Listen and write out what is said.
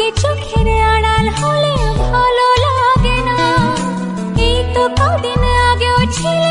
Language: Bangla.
থাকে চোখের আড়াল হলে ভালো লাগে না। এই তো কদিন আগেও ছিল